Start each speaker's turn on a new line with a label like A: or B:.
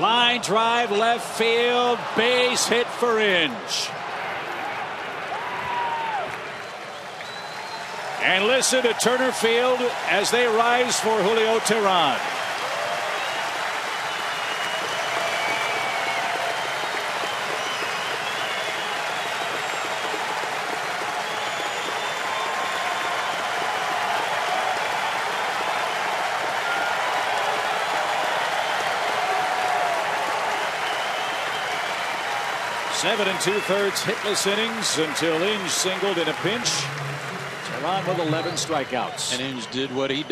A: Line drive left field. Base hit for Inge. And listen to Turner Field as they rise for Julio Teheran. Seven and two thirds hitless innings until Inge singled in a pinch. Teheran with 11 strikeouts.
B: And Inge did what he